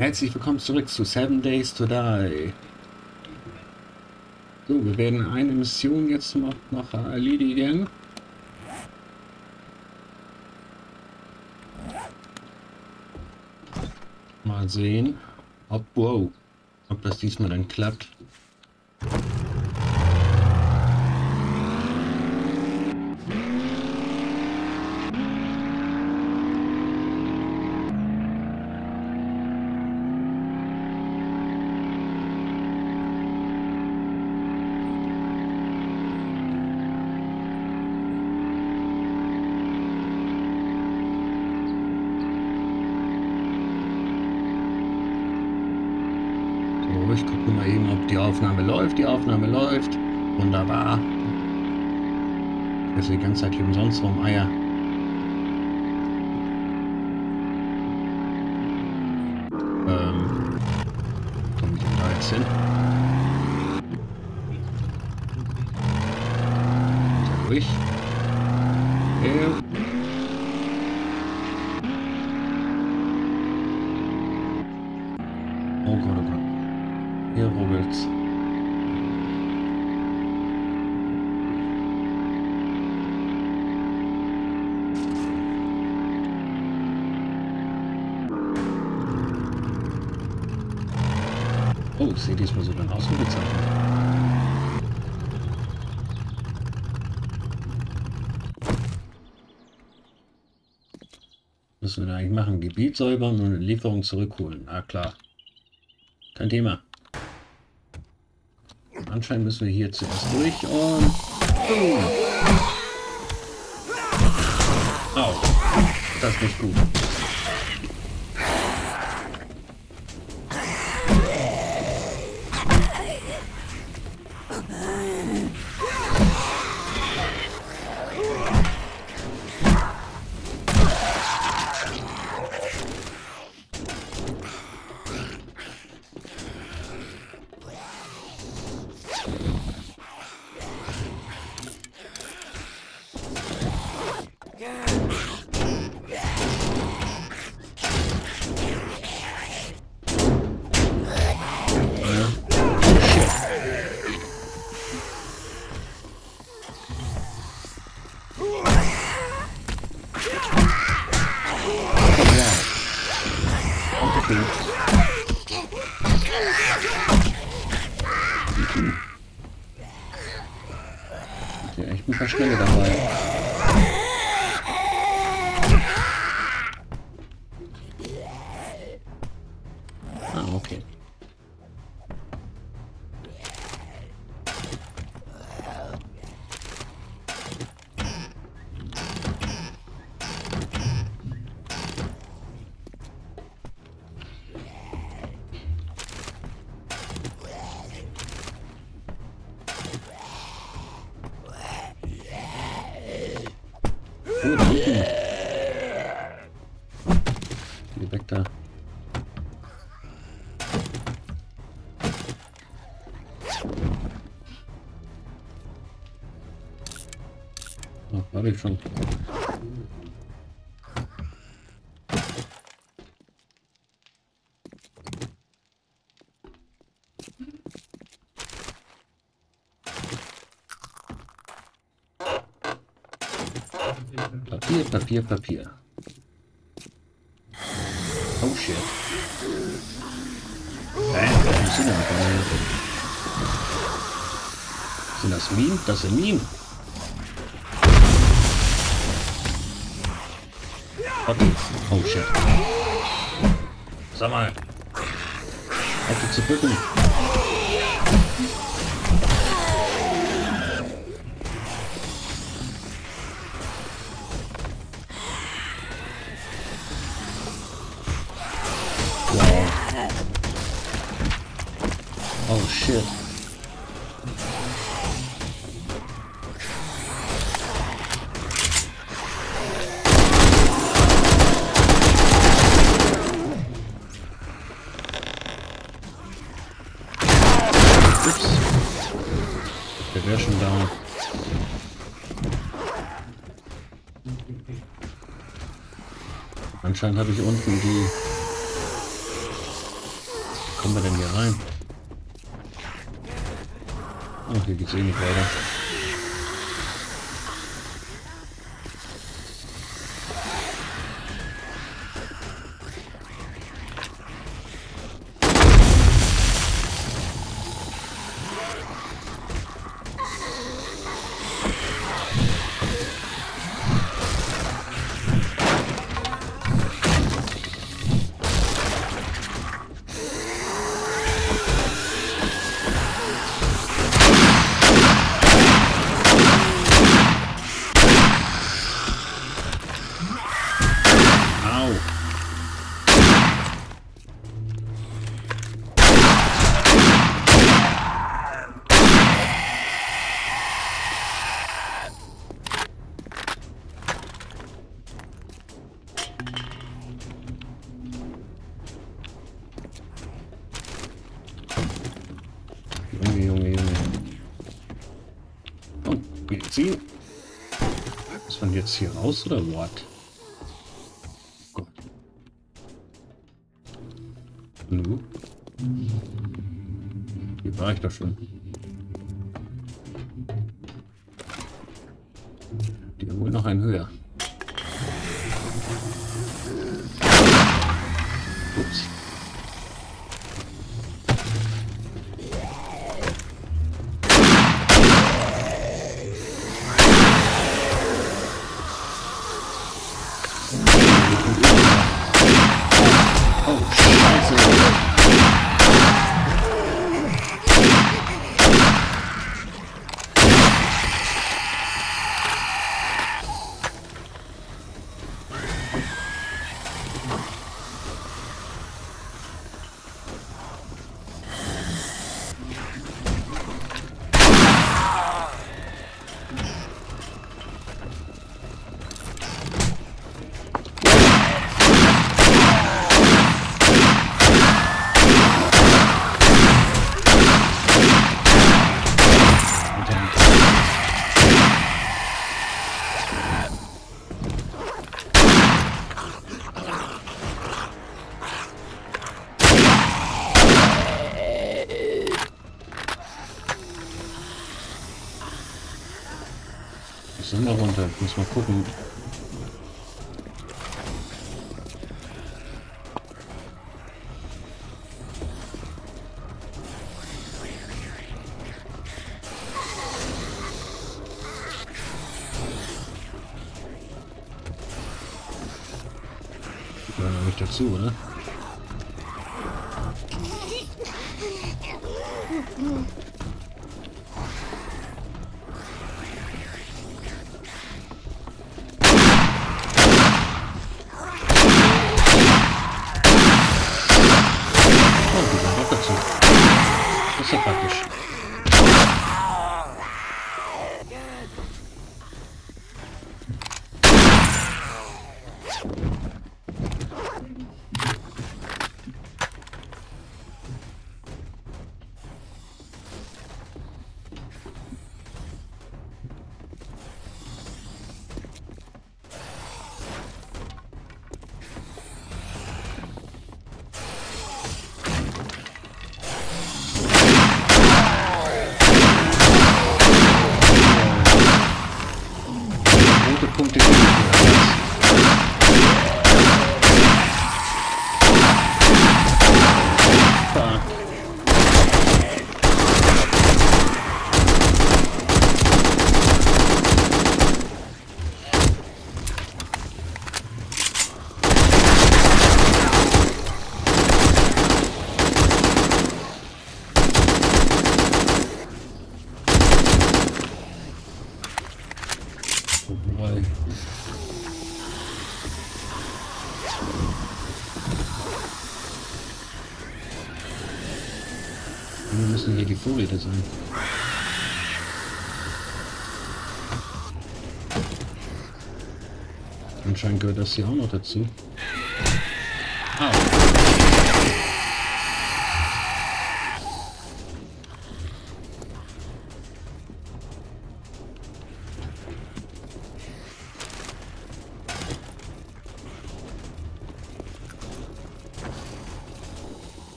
herzlich willkommen zurück zu Seven Days to Die. So, wir werden eine Mission jetzt noch, noch erledigen. Mal sehen, ob, wow, ob das diesmal dann klappt. So, ich gucke mal eben, ob die Aufnahme läuft. Die Aufnahme läuft. Wunderbar. Ich die ganze Zeit hier umsonst rum. Eier. Ähm. Komme da jetzt hin? Ruhig. Ja. Oh Gott, oh Gott. Hier rubbelt's. Ich sehe diesmal sogar ein Ausrufezeichen. Müssen wir eigentlich machen? Gebiet säubern und Lieferung zurückholen. Ah, klar. Kein Thema. Anscheinend müssen wir hier zuerst durch und... Au. Das ist nicht gut. Yeah. Geh weg da. Oh, ich schon. Papier, Papier, Papier. Oh shit. Hä? Was sind da? Sind das Minen? Das sind Minen. Warte. Oh shit. Sag mal. Auf die zu bücken. Oh shit. Anscheinend habe ich unten die kommen wir denn hier rein? Oh, hier geht's eh nicht weiter. Junge, Junge, Junge. Und Benzin. Ist man jetzt hier raus oder what? Gott. Nu? Hier war ich doch schon. Die haben wohl noch einen höher. Sind wir runter? Ich muss mal gucken. Dazu, oder? Sein. Anscheinend gehört das hier auch noch dazu. Ah.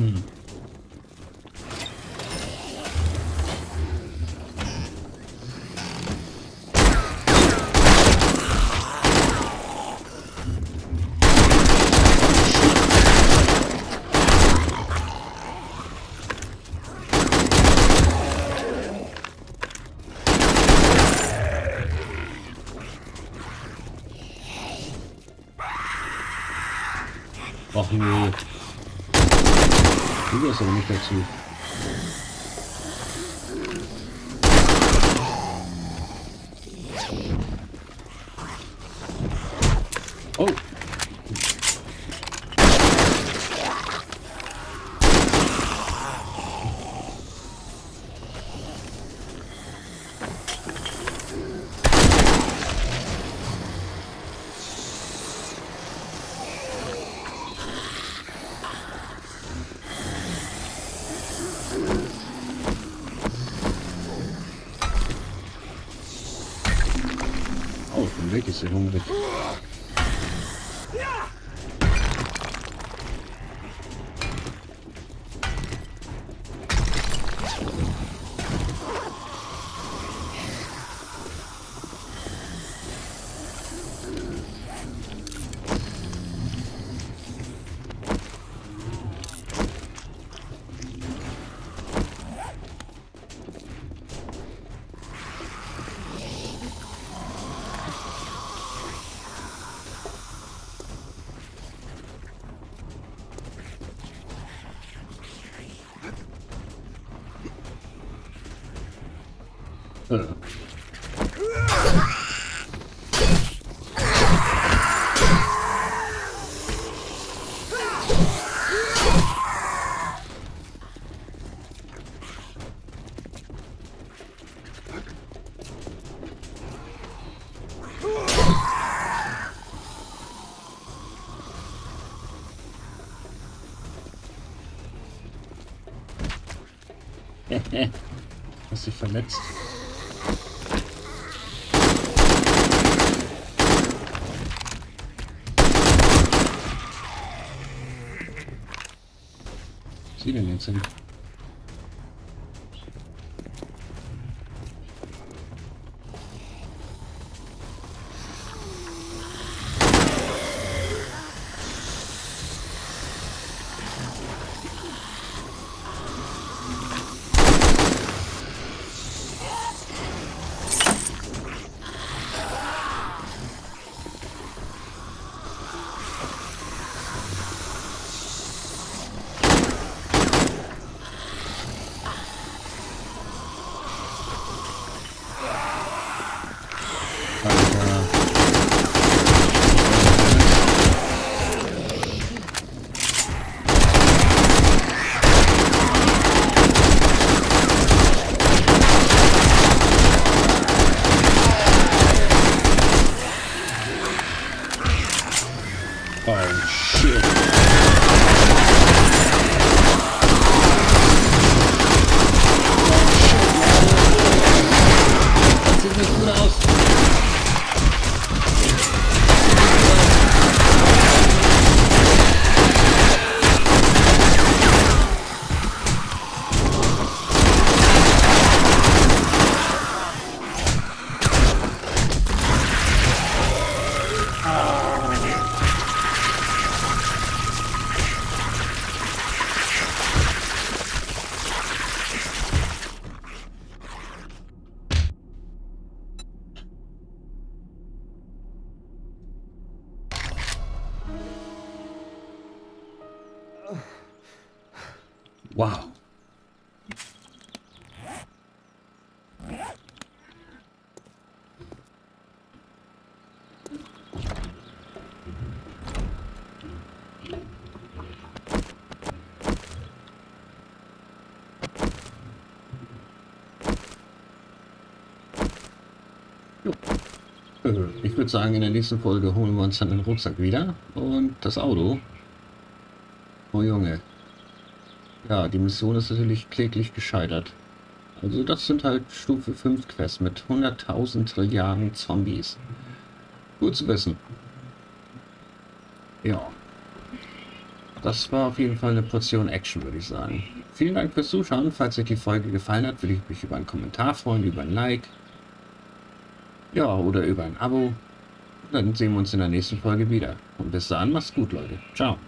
Hm. Ach nee. Du gehörst aber nicht dazu. Oh. Oh, sehr hungrig. limits. Sieben Minuten. Oh shit. Ich würde sagen, in der nächsten Folge holen wir uns dann den Rucksack wieder und das Auto. Oh Junge. Ja, die Mission ist natürlich kläglich gescheitert. Also das sind halt Stufe 5 Quests mit 100.000 Trilliarden Zombies. Gut zu wissen. Ja. das war auf jeden Fall eine Portion Action, würde ich sagen. Vielen Dank fürs Zuschauen. Falls euch die Folge gefallen hat, würde ich mich über einen Kommentar freuen, über ein Like. Ja, oder über ein Abo. Dann sehen wir uns in der nächsten Folge wieder. Und bis dahin, macht's gut, Leute. Ciao.